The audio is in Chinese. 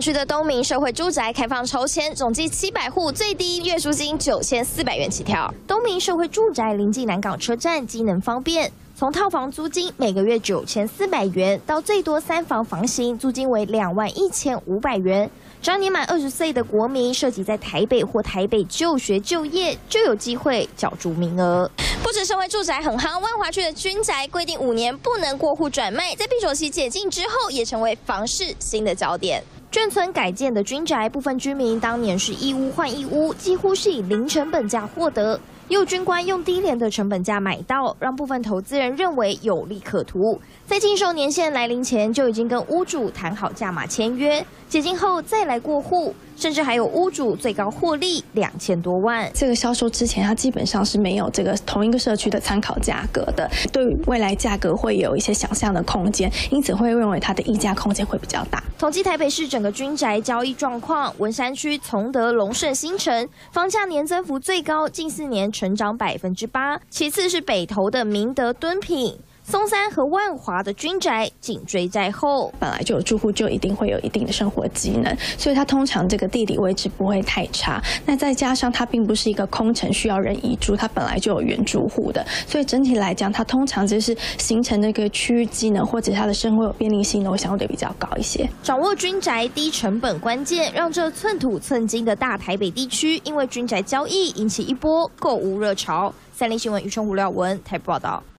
区的东明社会住宅开放抽签，总计七百户，最低月租金九千四百元起跳。东明社会住宅临近南港车站，机能方便。从套房租金每个月九千四百元，到最多三房房型，租金为两万一千五百元。只要年满二十岁的国民，涉及在台北或台北就学就业，就有机会角逐名额。不止社会住宅很夯，万华区的军宅规定五年不能过户转卖，在闭锁期解禁之后，也成为房市新的焦点。眷村改建的军宅，部分居民当年是一屋换一屋，几乎是以零成本价获得。有军官用低廉的成本价买到，让部分投资人认为有利可图，在禁售年限来临前就已经跟屋主谈好价码签约，解禁后再来过户。甚至还有屋主最高获利两千多万。这个销售之前，它基本上是没有这个同一个社区的参考价格的，对未来价格会有一些想象的空间，因此会认为它的溢价空间会比较大。统计台北市整个军宅交易状况，文山区崇德、龙盛、新城房价年增幅最高，近四年成长百分之八，其次是北投的明德敦品。松山和万华的军宅紧追在后，本来就有住户，就一定会有一定的生活机能，所以它通常这个地理位置不会太差。那再加上它并不是一个空城需要人移住，它本来就有原住户的，所以整体来讲，它通常就是形成那个区域机能或者它的生活有便利性呢，会相对比较高一些。掌握军宅低成本关键，让这寸土寸金的大台北地区，因为军宅交易引起一波购物热潮。三立新闻余春胡廖文台报道。